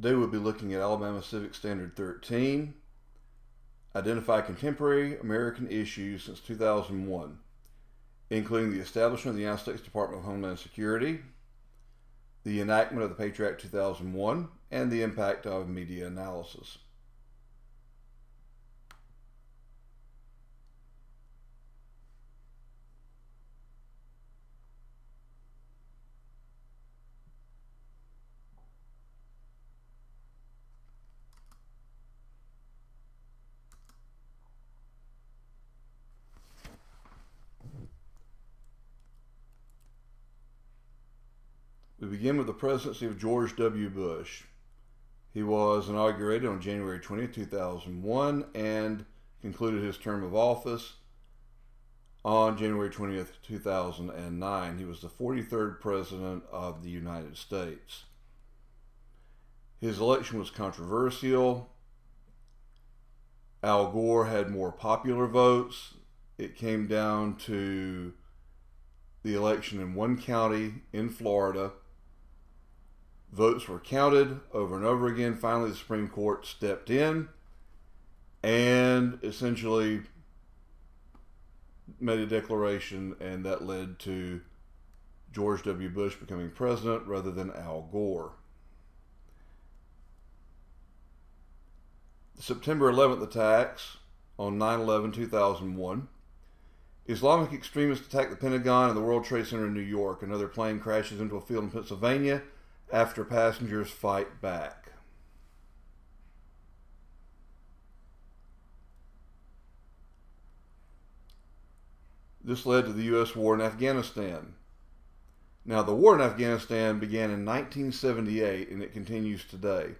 Today we'll be looking at Alabama Civic Standard 13, identify contemporary American issues since 2001, including the establishment of the United States Department of Homeland Security, the enactment of the Patriot Act 2001, and the impact of media analysis. We begin with the presidency of George W. Bush. He was inaugurated on January 20, 2001, and concluded his term of office on January 20, 2009. He was the 43rd President of the United States. His election was controversial. Al Gore had more popular votes. It came down to the election in one county in Florida Votes were counted over and over again. Finally, the Supreme Court stepped in and essentially made a declaration, and that led to George W. Bush becoming president rather than Al Gore. The September 11th attacks on 9 11 2001. Islamic extremists attack the Pentagon and the World Trade Center in New York. Another plane crashes into a field in Pennsylvania after passengers fight back. This led to the U.S. war in Afghanistan. Now, the war in Afghanistan began in 1978 and it continues today.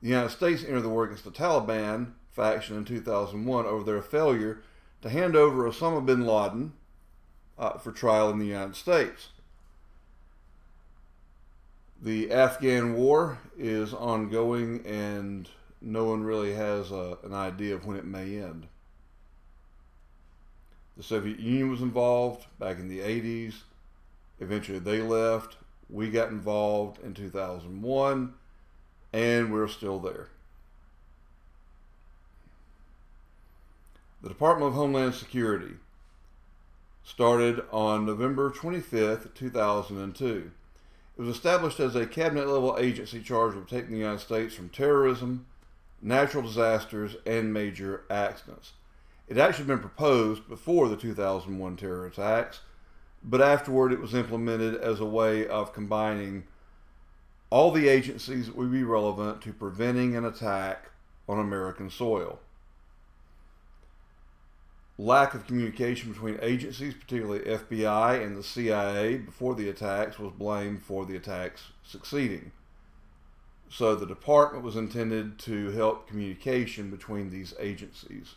The United States entered the war against the Taliban faction in 2001 over their failure to hand over Osama bin Laden uh, for trial in the United States. The Afghan war is ongoing and no one really has a, an idea of when it may end. The Soviet Union was involved back in the 80s. Eventually they left. We got involved in 2001 and we're still there. The Department of Homeland Security started on November 25th, 2002. It was established as a cabinet level agency charged with protecting the United States from terrorism, natural disasters, and major accidents. It had actually been proposed before the 2001 terror attacks, but afterward it was implemented as a way of combining all the agencies that would be relevant to preventing an attack on American soil lack of communication between agencies, particularly FBI and the CIA, before the attacks was blamed for the attacks succeeding. So the department was intended to help communication between these agencies.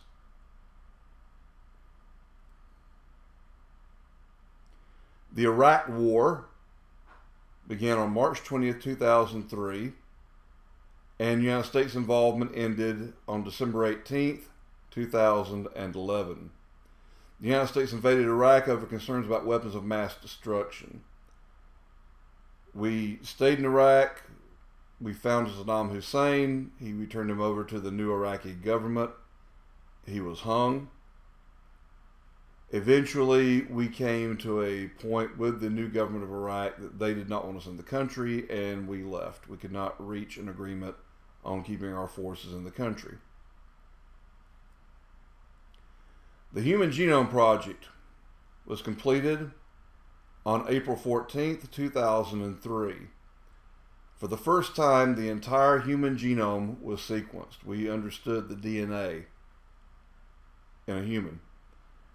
The Iraq War began on March 20th, 2003, and United States involvement ended on December 18th, 2011. The United States invaded Iraq over concerns about weapons of mass destruction. We stayed in Iraq. We found Saddam Hussein. He returned him over to the new Iraqi government. He was hung. Eventually, we came to a point with the new government of Iraq that they did not want us in the country, and we left. We could not reach an agreement on keeping our forces in the country. The Human Genome Project was completed on April 14, 2003. For the first time, the entire human genome was sequenced. We understood the DNA in a human.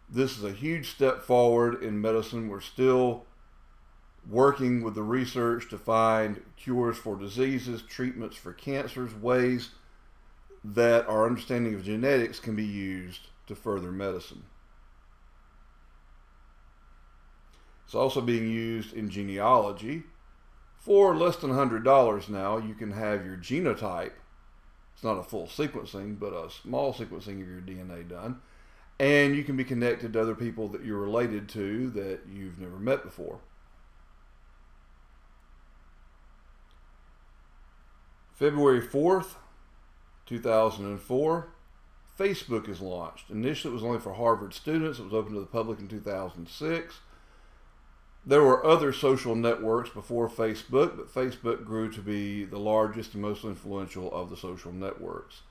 This is a huge step forward in medicine. We're still working with the research to find cures for diseases, treatments for cancers, ways that our understanding of genetics can be used to further medicine. It's also being used in genealogy. For less than $100 now, you can have your genotype. It's not a full sequencing, but a small sequencing of your DNA done. And you can be connected to other people that you're related to that you've never met before. February 4th, 2004, Facebook is launched. Initially, it was only for Harvard students. It was open to the public in 2006. There were other social networks before Facebook, but Facebook grew to be the largest and most influential of the social networks.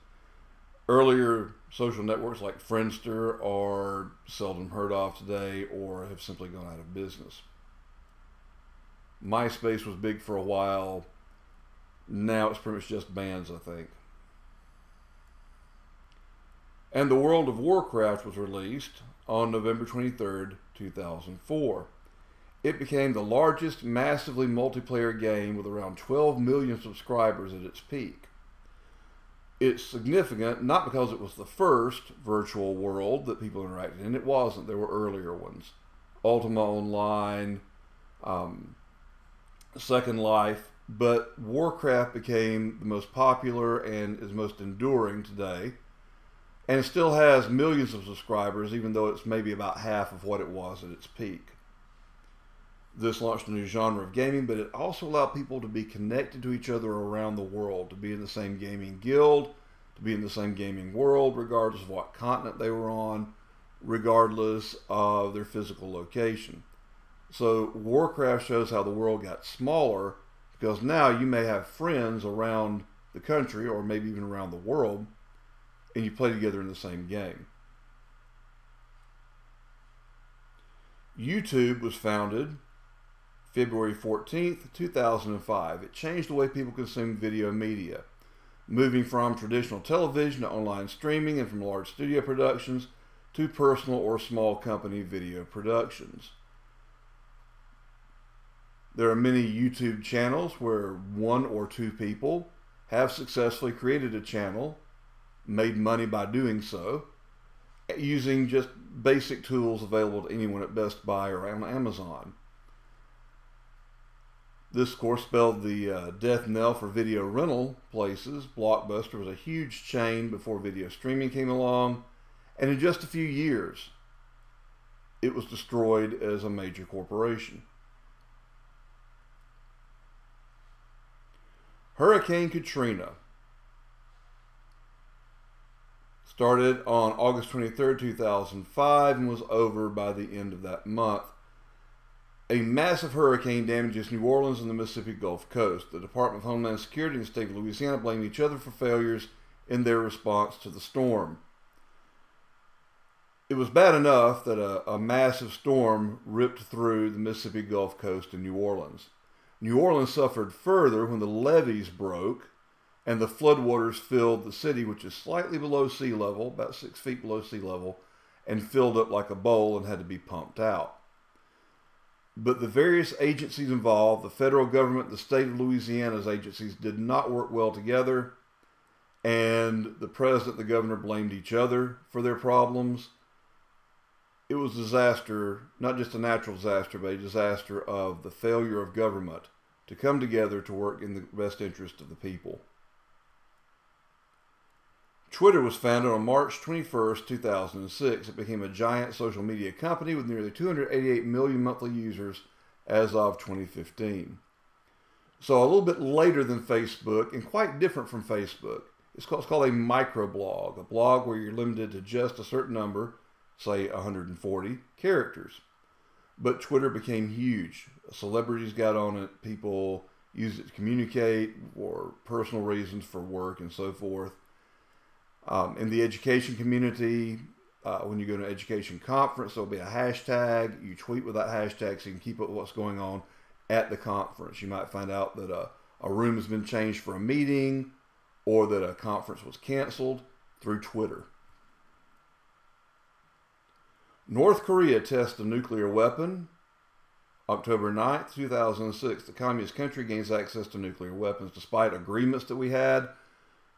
Earlier social networks like Friendster are seldom heard of today or have simply gone out of business. MySpace was big for a while. Now it's pretty much just bands, I think. And the World of Warcraft was released on November 23rd, 2004. It became the largest massively multiplayer game with around 12 million subscribers at its peak. It's significant not because it was the first virtual world that people interacted in, it wasn't. There were earlier ones. Ultima Online, um, Second Life, but Warcraft became the most popular and is most enduring today. And it still has millions of subscribers, even though it's maybe about half of what it was at its peak. This launched a new genre of gaming, but it also allowed people to be connected to each other around the world, to be in the same gaming guild, to be in the same gaming world, regardless of what continent they were on, regardless of their physical location. So Warcraft shows how the world got smaller because now you may have friends around the country or maybe even around the world and you play together in the same game. YouTube was founded February 14th, 2005. It changed the way people consume video media, moving from traditional television to online streaming and from large studio productions to personal or small company video productions. There are many YouTube channels where one or two people have successfully created a channel, made money by doing so, using just basic tools available to anyone at Best Buy or on Amazon. This, course, spelled the uh, death knell for video rental places. Blockbuster was a huge chain before video streaming came along, and in just a few years, it was destroyed as a major corporation. Hurricane Katrina started on August 23, 2005, and was over by the end of that month. A massive hurricane damages New Orleans and the Mississippi Gulf Coast. The Department of Homeland Security and the state of Louisiana blame each other for failures in their response to the storm. It was bad enough that a, a massive storm ripped through the Mississippi Gulf Coast and New Orleans. New Orleans suffered further when the levees broke and the floodwaters filled the city, which is slightly below sea level, about six feet below sea level, and filled up like a bowl and had to be pumped out. But the various agencies involved, the federal government, the state of Louisiana's agencies, did not work well together. And the president, the governor blamed each other for their problems. It was a disaster, not just a natural disaster, but a disaster of the failure of government to come together to work in the best interest of the people. Twitter was founded on March 21, 2006. It became a giant social media company with nearly 288 million monthly users as of 2015. So a little bit later than Facebook and quite different from Facebook. It's called, it's called a microblog, a blog where you're limited to just a certain number, say 140 characters. But Twitter became huge. Celebrities got on it. People used it to communicate for personal reasons, for work, and so forth. Um, in the education community, uh, when you go to an education conference, there'll be a hashtag. You tweet with that hashtag so you can keep up with what's going on at the conference. You might find out that a, a room has been changed for a meeting or that a conference was canceled through Twitter. North Korea tests a nuclear weapon. October 9th, 2006, the communist country gains access to nuclear weapons despite agreements that we had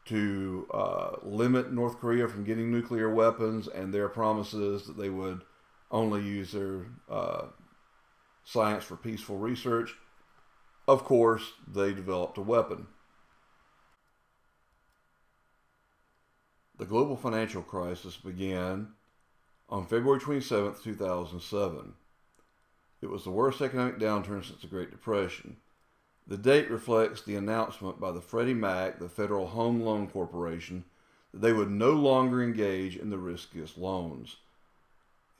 to uh, limit North Korea from getting nuclear weapons and their promises that they would only use their uh, science for peaceful research. Of course, they developed a weapon. The global financial crisis began on February 27, 2007. It was the worst economic downturn since the Great Depression. The date reflects the announcement by the Freddie Mac, the Federal Home Loan Corporation, that they would no longer engage in the riskiest loans.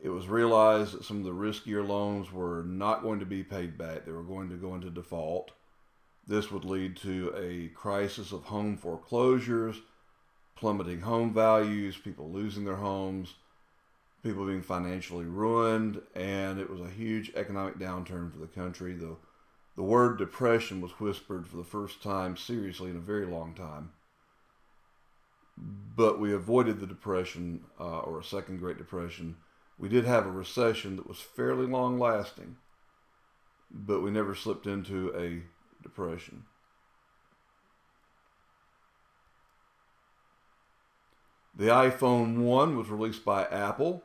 It was realized that some of the riskier loans were not going to be paid back, they were going to go into default. This would lead to a crisis of home foreclosures, plummeting home values, people losing their homes, people being financially ruined, and it was a huge economic downturn for the country. The, the word depression was whispered for the first time seriously in a very long time. But we avoided the depression uh, or a second Great Depression. We did have a recession that was fairly long lasting, but we never slipped into a depression. The iPhone 1 was released by Apple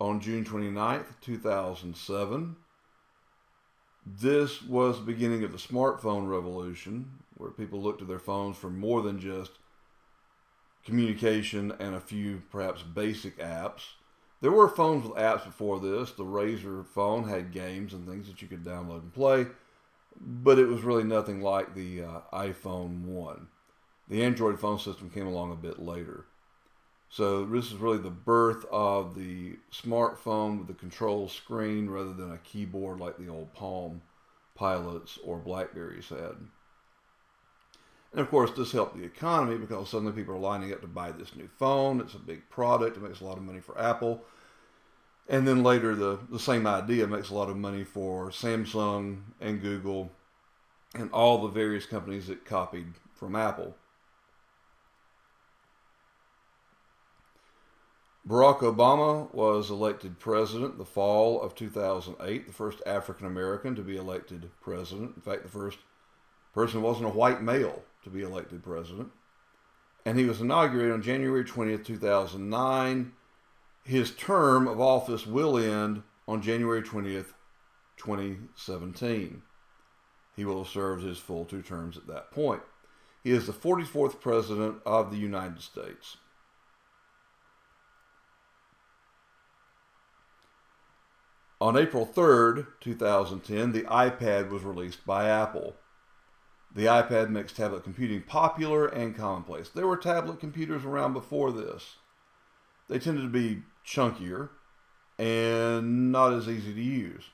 on June 29th, 2007. This was the beginning of the smartphone revolution, where people looked to their phones for more than just communication and a few perhaps basic apps. There were phones with apps before this. The Razr phone had games and things that you could download and play, but it was really nothing like the uh, iPhone 1. The Android phone system came along a bit later. So this is really the birth of the smartphone with the control screen rather than a keyboard like the old Palm pilots or Blackberries had. And of course, this helped the economy because suddenly people are lining up to buy this new phone. It's a big product. It makes a lot of money for Apple. And then later, the, the same idea makes a lot of money for Samsung and Google and all the various companies that copied from Apple. Barack Obama was elected president the fall of 2008, the first African American to be elected president. In fact, the first person wasn't a white male to be elected president. And he was inaugurated on January 20th, 2009. His term of office will end on January 20th, 2017. He will have served his full two terms at that point. He is the 44th president of the United States. On April 3rd, 2010, the iPad was released by Apple. The iPad makes tablet computing popular and commonplace. There were tablet computers around before this. They tended to be chunkier and not as easy to use.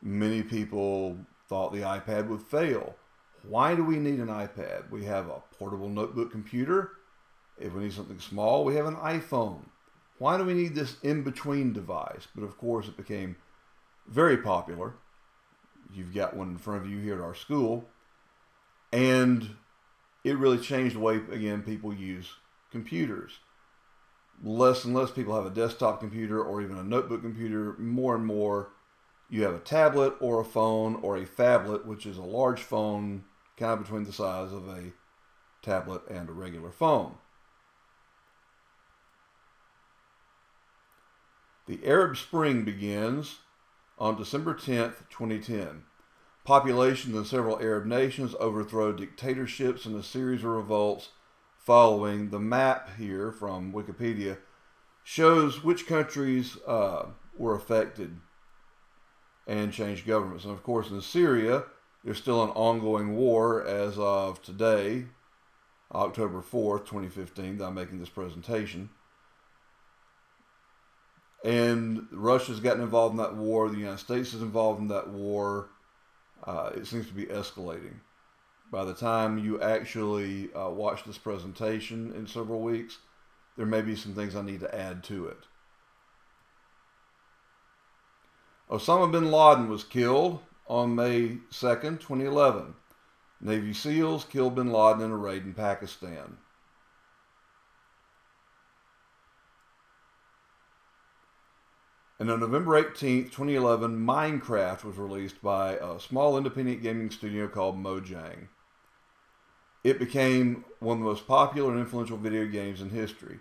Many people thought the iPad would fail. Why do we need an iPad? We have a portable notebook computer. If we need something small, we have an iPhone. Why do we need this in between device? But of course, it became very popular. You've got one in front of you here at our school. And it really changed the way, again, people use computers. Less and less people have a desktop computer or even a notebook computer. More and more, you have a tablet or a phone or a phablet, which is a large phone kind of between the size of a tablet and a regular phone. The Arab Spring begins on December 10th, 2010. Populations in several Arab nations overthrow dictatorships in a series of revolts following. The map here from Wikipedia shows which countries uh, were affected and changed governments. And of course, in Syria, there's still an ongoing war as of today, October 4th, 2015, that I'm making this presentation. And Russia's gotten involved in that war. The United States is involved in that war. Uh, it seems to be escalating. By the time you actually uh, watch this presentation in several weeks, there may be some things I need to add to it. Osama bin Laden was killed on May 2nd, 2011. Navy SEALs killed bin Laden in a raid in Pakistan. And on November 18, 2011, Minecraft was released by a small independent gaming studio called Mojang. It became one of the most popular and influential video games in history.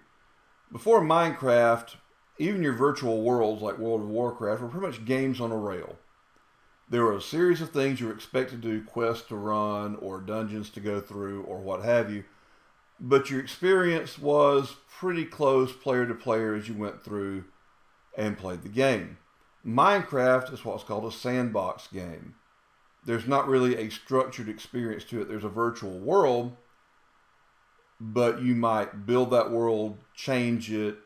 Before Minecraft, even your virtual worlds like World of Warcraft were pretty much games on a rail. There were a series of things you were expected to do, quests to run, or dungeons to go through, or what have you. But your experience was pretty close player to player as you went through and played the game. Minecraft is what's called a sandbox game. there's not really a structured experience to it. There's a virtual world, but you might build that world, change it.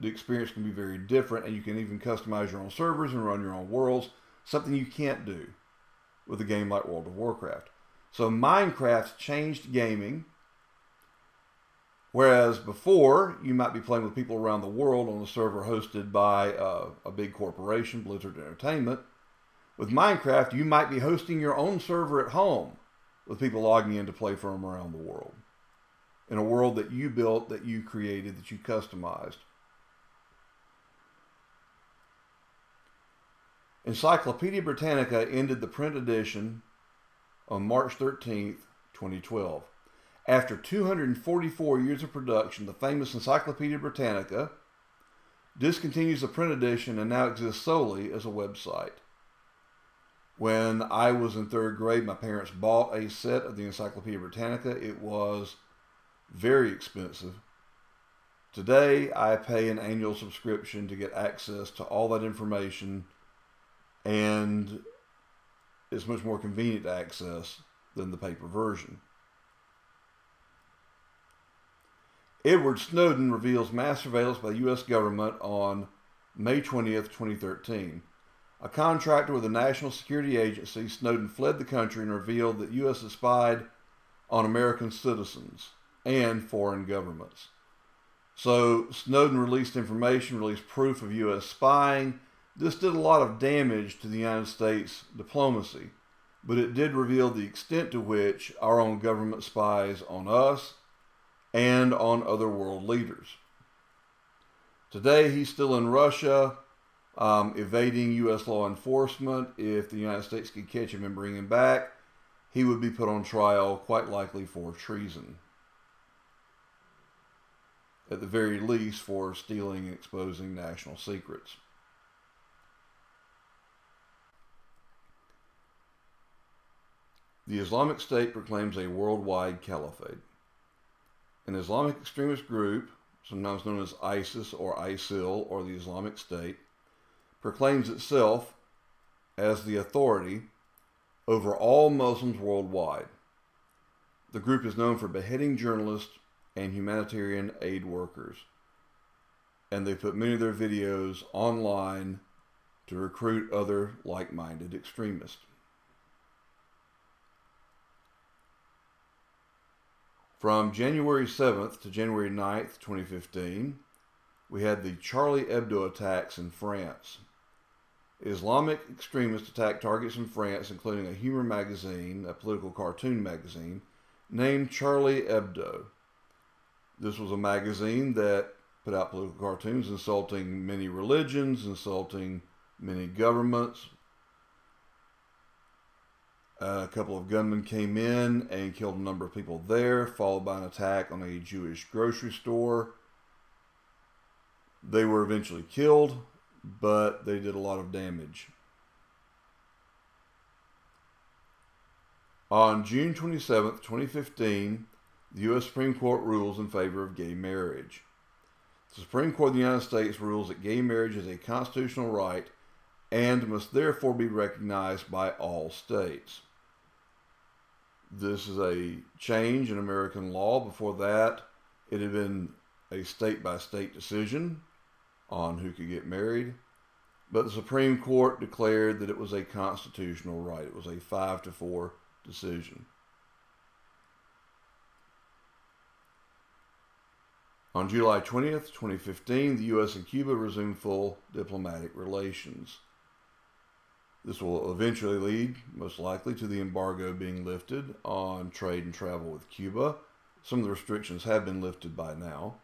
The experience can be very different, and you can even customize your own servers and run your own worlds, something you can't do with a game like World of Warcraft. So Minecraft changed gaming. Whereas before, you might be playing with people around the world on a server hosted by uh, a big corporation, Blizzard Entertainment. With Minecraft, you might be hosting your own server at home with people logging in to play from around the world. In a world that you built, that you created, that you customized. Encyclopedia Britannica ended the print edition on March 13, 2012. After 244 years of production, the famous Encyclopedia Britannica discontinues the print edition and now exists solely as a website. When I was in third grade, my parents bought a set of the Encyclopedia Britannica. It was very expensive. Today, I pay an annual subscription to get access to all that information, and it's much more convenient to access than the paper version. Edward Snowden reveals mass surveillance by the U.S. government on May 20th, 2013. A contractor with the National Security Agency, Snowden fled the country and revealed that U.S. has spied on American citizens and foreign governments. So Snowden released information, released proof of U.S. spying. This did a lot of damage to the United States diplomacy, but it did reveal the extent to which our own government spies on us and on other world leaders. Today, he's still in Russia, um, evading U.S. law enforcement. If the United States could catch him and bring him back, he would be put on trial, quite likely for treason. At the very least, for stealing and exposing national secrets. The Islamic State proclaims a worldwide caliphate. An Islamic extremist group, sometimes known as ISIS or ISIL or the Islamic State, proclaims itself as the authority over all Muslims worldwide. The group is known for beheading journalists and humanitarian aid workers. And they put many of their videos online to recruit other like minded extremists. From January 7th to January 9th, 2015, we had the Charlie Hebdo attacks in France. Islamic extremists attacked targets in France, including a humor magazine, a political cartoon magazine, named Charlie Hebdo. This was a magazine that put out political cartoons insulting many religions, insulting many governments, Uh, a couple of gunmen came in and killed a number of people there, followed by an attack on a Jewish grocery store. They were eventually killed, but they did a lot of damage. On June 27, 2015, the U.S. Supreme Court rules in favor of gay marriage. The Supreme Court of the United States rules that gay marriage is a constitutional right and must therefore be recognized by all states. This is a change in American law. Before that, it had been a state by state decision on who could get married. But the Supreme Court declared that it was a constitutional right. It was a 5 to 4 decision. On July 20th, 2015, the U.S. and Cuba resumed full diplomatic relations. This will eventually lead, most likely, to the embargo being lifted on trade and travel with Cuba. Some of the restrictions have been lifted by now.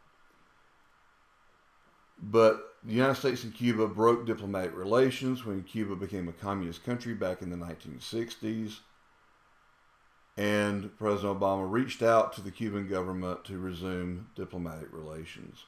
But the United States and Cuba broke diplomatic relations when Cuba became a communist country back in the 1960s. And President Obama reached out to the Cuban government to resume diplomatic relations.